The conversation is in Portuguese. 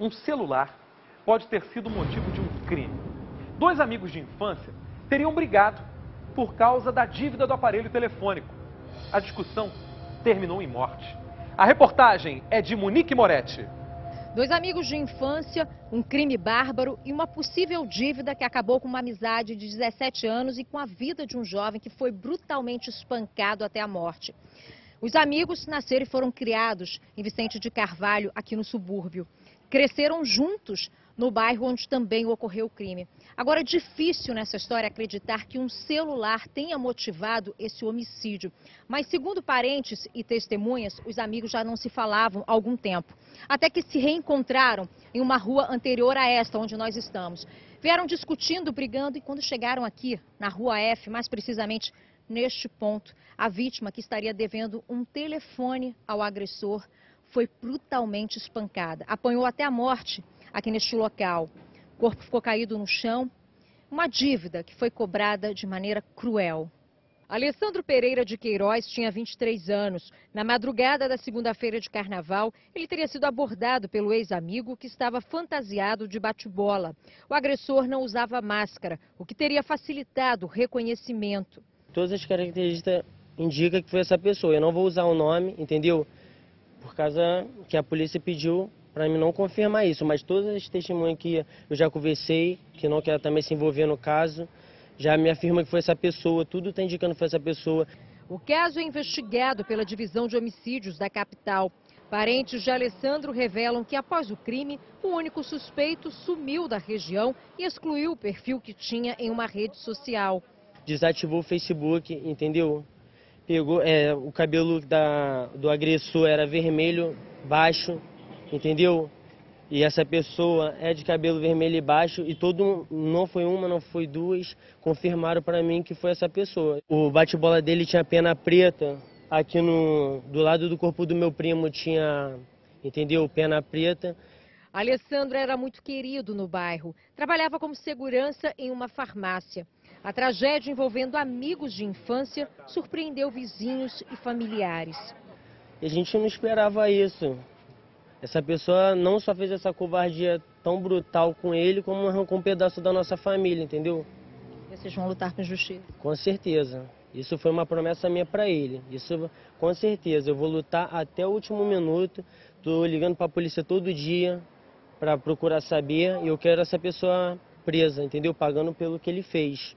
um celular pode ter sido motivo de um crime. Dois amigos de infância teriam brigado por causa da dívida do aparelho telefônico. A discussão terminou em morte. A reportagem é de Monique Moretti. Dois amigos de infância, um crime bárbaro e uma possível dívida que acabou com uma amizade de 17 anos e com a vida de um jovem que foi brutalmente espancado até a morte. Os amigos nasceram e foram criados em Vicente de Carvalho, aqui no subúrbio. Cresceram juntos no bairro onde também ocorreu o crime. Agora, é difícil nessa história acreditar que um celular tenha motivado esse homicídio. Mas, segundo parentes e testemunhas, os amigos já não se falavam há algum tempo. Até que se reencontraram em uma rua anterior a esta, onde nós estamos. Vieram discutindo, brigando, e quando chegaram aqui, na rua F, mais precisamente neste ponto, a vítima, que estaria devendo um telefone ao agressor, foi brutalmente espancada. Apanhou até a morte aqui neste local. O corpo ficou caído no chão. Uma dívida que foi cobrada de maneira cruel. Alessandro Pereira de Queiroz tinha 23 anos. Na madrugada da segunda-feira de carnaval, ele teria sido abordado pelo ex-amigo que estava fantasiado de bate-bola. O agressor não usava máscara, o que teria facilitado o reconhecimento. Todas as características indicam que foi essa pessoa. Eu não vou usar o nome, entendeu? Por causa que a polícia pediu para mim não confirmar isso, mas todas as testemunhas que eu já conversei, que não quer também se envolver no caso, já me afirma que foi essa pessoa, tudo está indicando que foi essa pessoa. O caso é investigado pela Divisão de Homicídios da capital. Parentes de Alessandro revelam que após o crime, o único suspeito sumiu da região e excluiu o perfil que tinha em uma rede social. Desativou o Facebook, entendeu? Pegou, é, o cabelo da, do agressor era vermelho, baixo, entendeu? E essa pessoa é de cabelo vermelho e baixo e todo não foi uma, não foi duas, confirmaram para mim que foi essa pessoa. O bate-bola dele tinha pena preta, aqui no do lado do corpo do meu primo tinha, entendeu? Pena preta. Alessandro era muito querido no bairro. Trabalhava como segurança em uma farmácia. A tragédia envolvendo amigos de infância surpreendeu vizinhos e familiares. E a gente não esperava isso. Essa pessoa não só fez essa covardia tão brutal com ele, como arrancou um pedaço da nossa família, entendeu? Vocês vão lutar com justiça? Com certeza. Isso foi uma promessa minha para ele. Isso, com certeza. Eu vou lutar até o último minuto. Estou ligando para a polícia todo dia para procurar saber. E eu quero essa pessoa presa, entendeu? Pagando pelo que ele fez.